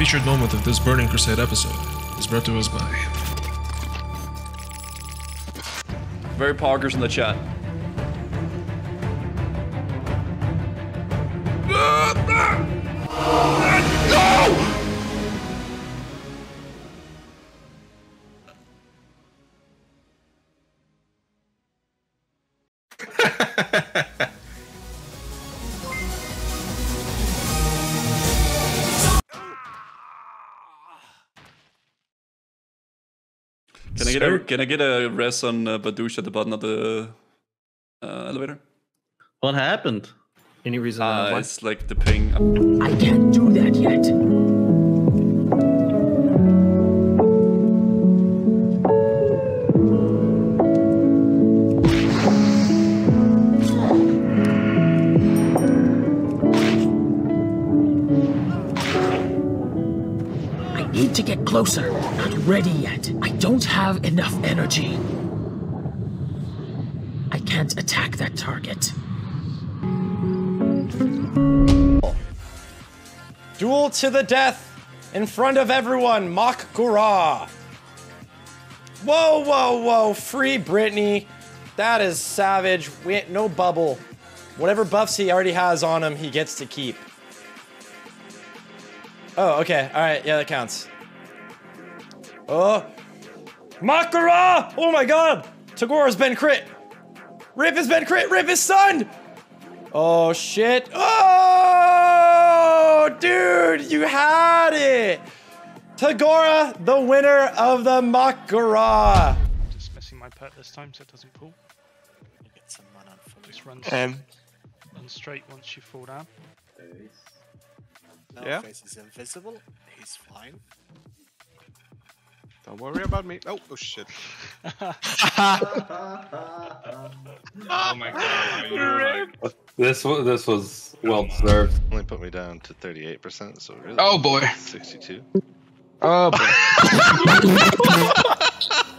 featured moment of this Burning Crusade episode is brought to us by. Very poggers in the chat. Can can I get a res on uh, Badouche at the bottom of the uh, elevator? What happened? Any reason Uh, why? it's like the ping. I can't do that yet. Need to get closer. Not ready yet. I don't have enough energy. I can't attack that target. Duel to the death in front of everyone. Mak'gora. Whoa, whoa, whoa. Free Britney. That is savage. We ain't no bubble. Whatever buffs he already has on him, he gets to keep. Oh, okay. All right. Yeah, that counts. Oh. Mak'gora! Oh my god! Tagora's been crit. Rip has been crit. Rip is stunned. Oh shit. Oh, dude, you had it. Tagora, the winner of the Mak'gora. Just missing my pet this time so it doesn't pull. Get some mana for Just run, Um, run straight once you fall down. No, Yeah. Face is invisible. He's fine. don't worry about me. Oh, oh shit. Oh my god. You're This was this was well deserved. only put me down to 38%, so really. Oh boy. 62. Oh boy.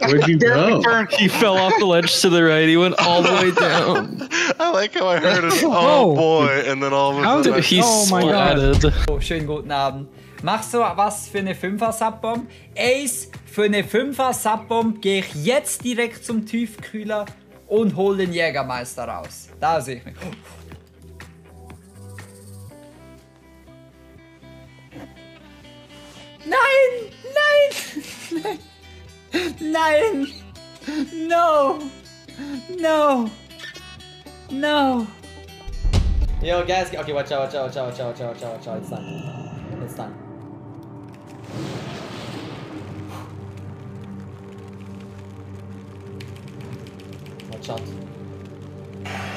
Where'd you go? He fell off the ledge to the right. He went all the way down. I like how I heard it. Oh boy, and then all of a sudden. He splatted. Oh, schönen guten Abend. Machst du was für eine 5er Subbomb? Ace, für eine 5er Subbomb gehe ich jetzt direkt zum Tiefkühler und hol den Jägermeister raus. Da sehe ich mich. Nein! Nein! Nein! No! No! No! Yo, guys. Okay, watch out, watch out, watch out, watch out, watch out, watch out, watch out. It's done. It's done. Watch out.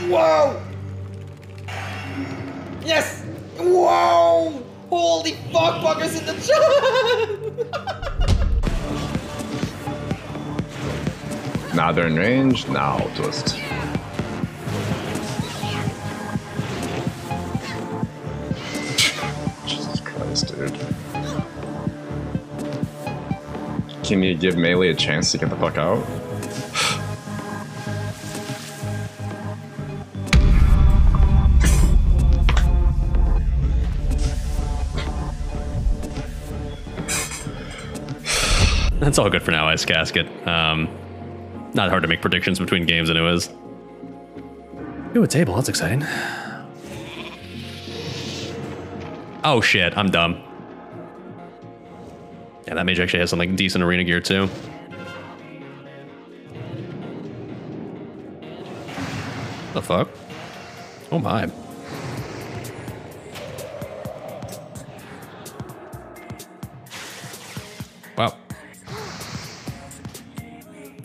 Whoa! Yes! Whoa! Holy fuck, fuckers in the chat! Now they're in range. Now twist. Jesus Christ, dude. Can you give Melee a chance to get the fuck out? That's all good for now, Ice Casket. Um, not hard to make predictions between games, anyways. Ooh, a table. That's exciting. Oh shit, I'm dumb. Yeah, that mage actually has some like decent arena gear too. The fuck? Oh my.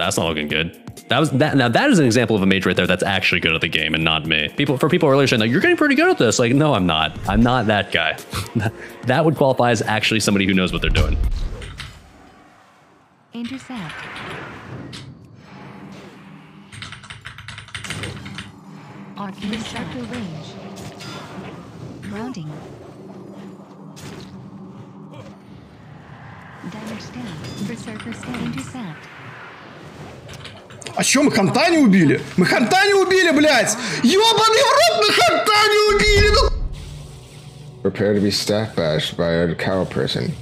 That's not looking good. That was that. Now that is an example of a mage right there that's actually good at the game and not me. People for people earlier saying like you're getting pretty good at this. Like no, I'm not. I'm not that guy. that would qualify as actually somebody who knows what they're doing. Intercept. Arcane Circle range. Grounding. Damage scan. Berserker scan. Intercept. А чё, мы Ханта не убили? Мы Ханта не убили, блядь! Ёбаный в рот, мы Ханта не убили! Ну... Prepare to be staff bashed by a cow person.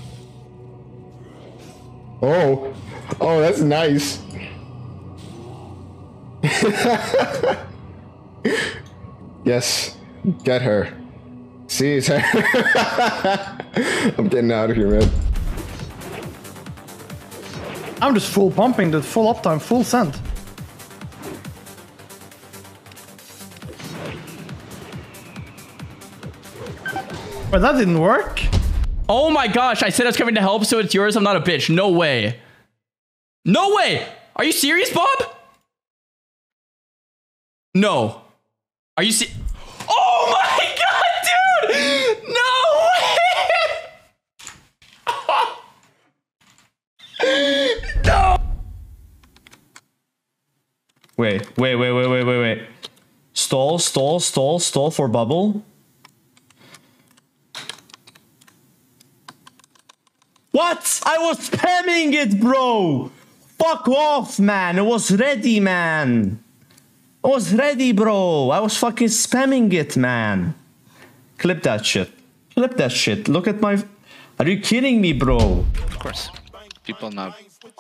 Oh, oh, that's nice. yes, get her. Seize her. I'm getting out of here, man. I'm just full pumping the full uptime, full send. But that didn't work. Oh my gosh, I said I was coming to help, so it's yours. I'm not a bitch. No way. No way. Are you serious, Bob? No. Are you se- Oh my god, dude! No way! no! Wait, wait, wait, wait, wait, wait, wait. Stall, stall, stall, stall for bubble. What? I was spamming it, bro! Fuck off, man! It was ready, man! I was ready, bro! I was fucking spamming it, man! Clip that shit. Clip that shit. Look at my. Are you kidding me, bro? Of course. People not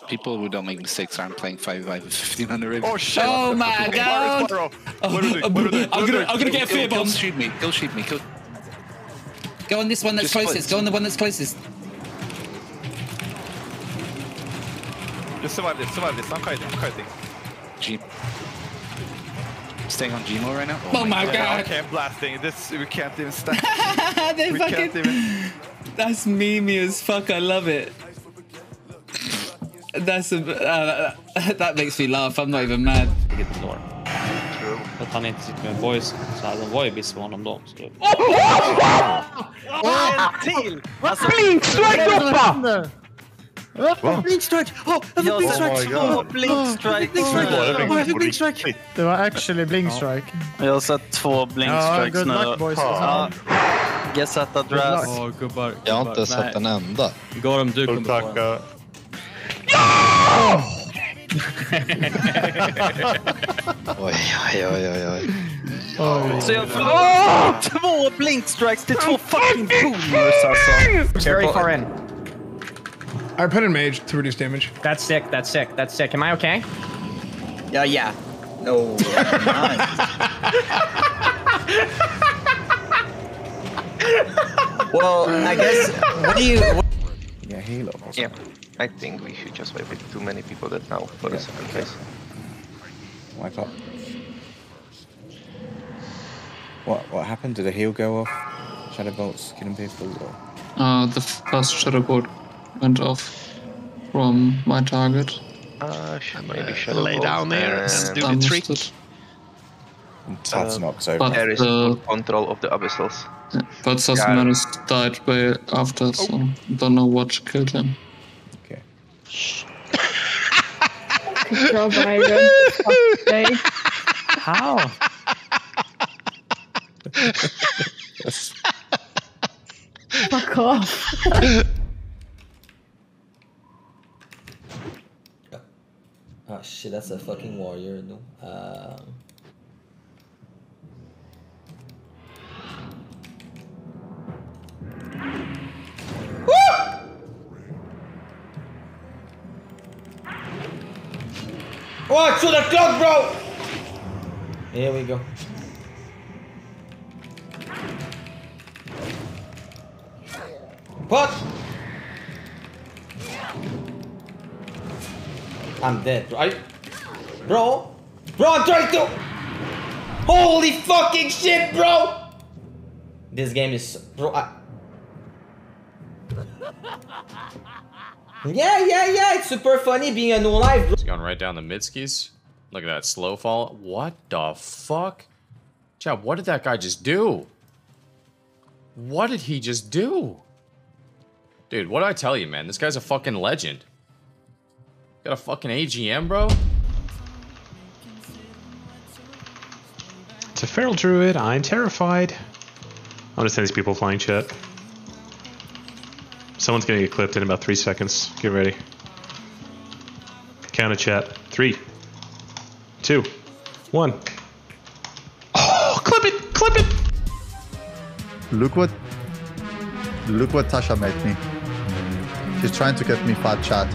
people who don't make mistakes aren't playing 5 5 with 1500 Oh shit! Oh my god! I'm gonna, I'm gonna get a fear bomb. Kill shoot me, kill shoot me, kill. Go on this one that's Just closest. split. Go on the one that's closest. Just survive this, survive this. I'm kiting, I'm kiting. G. Staying on Gmo right now? Oh my Yeah, god. Okay, I'm blasting. This we can't even stand. they we fucking. can't even. That's memey as fuck. I love it. That's a, uh, that makes me laugh. I'm not even mad. För att han inte sitter med voice. Så här, de var ju busy med honom då. Så det... En till! Alltså, Blinkstrike droppa! Va? Blink strike! Jag fick blink strike! Oh, oh jag fick blink! Det var actually blinkstrike. Jag har sett två blinkstrikes nu. Good luck boys. Gazetta Dress. Oh, gubbar, Jag har inte sett en enda. Gorm, du kommer tacka. Ja! oj, oj, oj, oj. oj. Oh, så jag förlorade oh! två blinkstrikes till två fucking boomers alltså. Very far in. I put in mage to reduce damage. That's sick. That's sick. That's sick. Am I okay? Yeah, yeah. No. well, I guess. What do you? What, Yeah, Halo. Yeah, I think we should just wait with too many people that now for the second phase. Why not? What what happened? Did the heal go off? Shadow bolts killing people or? Uh, the first shadow bolt went off from my target. Uh, sh- maybe Shadow Lay down there and do the trick. it. That's not so. But There is the- full control of the abyssals. Yeah, but Yeah. Sasmanis died way after, so don't know what killed him. Good job, Iron. Fuck's sake. How? Fuck off. oh shit, that's a fucking warrior, no. Um. Watch to the clock, bro! Here we go. What? I'm dead, bro. You... Bro? Bro, I'm trying to... Holy fucking shit, bro! This game is... Bro, I... Yeah, yeah, yeah, it's super funny being a new life, bro. He's going right down the midskis. Look at that slow fall. What the fuck? Chad, what did that guy just do? What did he just do? Dude, what do I tell you, man? This guy's a fucking legend. Got a fucking AGM, bro? It's a feral druid. I'm terrified. I'm gonna send these people flying shit. Someone's gonna get clipped in about three seconds. Get ready. Count a chat. Three, two, one. Oh, clip it! Clip it! Look what Look what Tasha made me. She's trying to get me fat chat.